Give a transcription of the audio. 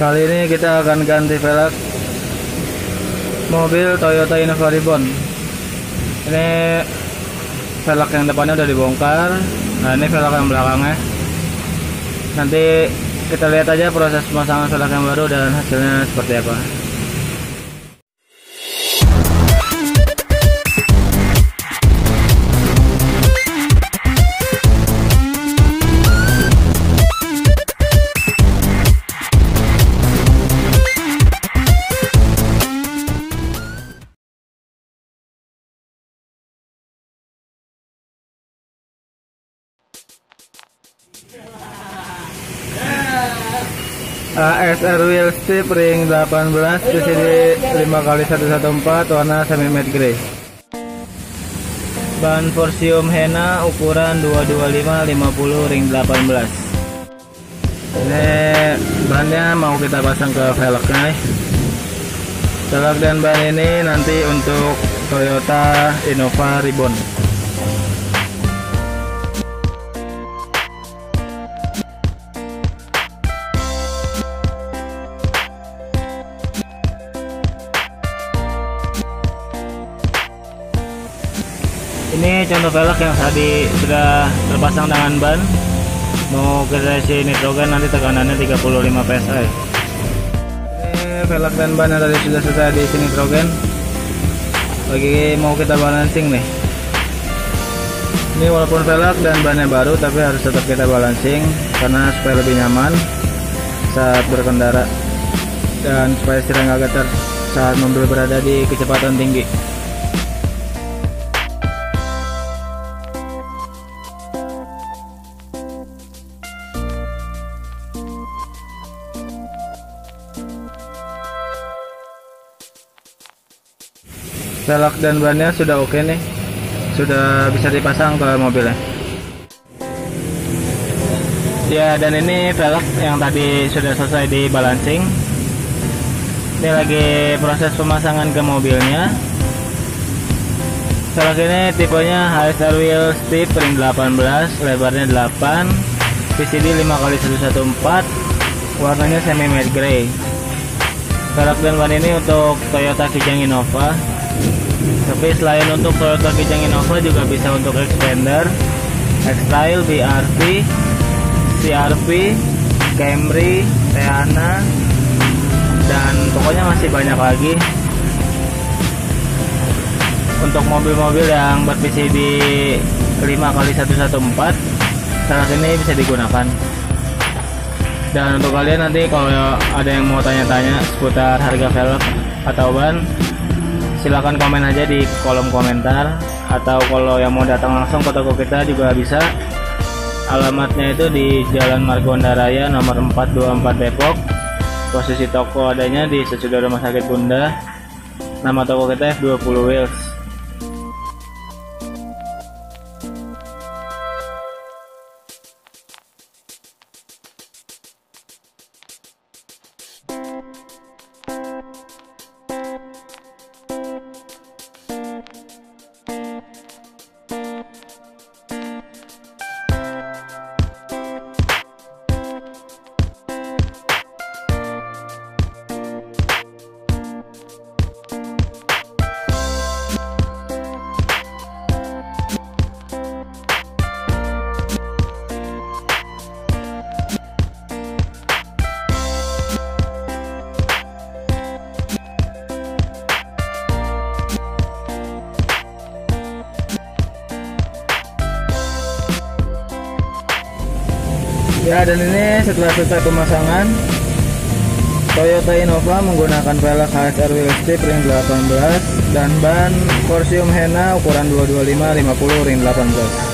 Kali ini kita akan ganti velg mobil Toyota Innova Ribbon. Ini velg yang depannya udah dibongkar. Nah, ini velg yang belakangnya. Nanti kita lihat aja proses pemasangan velg yang baru dan hasilnya seperti apa. ASR wheel strip ring 18 PCD 5x114 warna semi matte grey ban Forsium Hena ukuran 225 50 ring 18 ini bannya mau kita pasang ke velgnya velg dan ban ini nanti untuk Toyota Innova Ribbon contoh velg yang tadi sudah terpasang dengan ban. Mau ke resi nitrogen nanti tekanannya 35 psi. Ini velg dan ban yang tadi sudah selesai di sini nitrogen lagi mau kita balancing nih. Ini walaupun velg dan bannya baru tapi harus tetap kita balancing karena supaya lebih nyaman saat berkendara dan supaya setirnya nggak getar saat mobil berada di kecepatan tinggi velg dan bannya sudah oke nih. Sudah bisa dipasang ke mobilnya. Ya dan ini velg yang tadi sudah selesai di balancing. Ini lagi proses pemasangan ke mobilnya. Velg ini tipenya HSR wheel strip ring 18 lebarnya 8 PCD 5x114 warnanya semi matte gray velg dan ban ini untuk Toyota Kijang Innova tapi selain untuk Toyota Kijang Innova juga bisa untuk Expander, X-Style, BRV, CRV, Camry, Teana, dan pokoknya masih banyak lagi. Untuk mobil-mobil yang ber-PCD 5x114, saat ini bisa digunakan. Dan untuk kalian nanti kalau ada yang mau tanya-tanya seputar harga velg atau ban, silahkan komen aja di kolom komentar atau kalau yang mau datang langsung ke toko kita juga bisa. Alamatnya itu di Jalan Margonda Raya nomor 424 Depok. Posisi toko adanya di sesudah rumah sakit Bunda. Nama toko kita F20 Wheels Ya dan ini setelah selesai pemasangan Toyota Innova menggunakan velg HSR strip ring 18 dan ban Forsium Hena ukuran 225 50 ring 18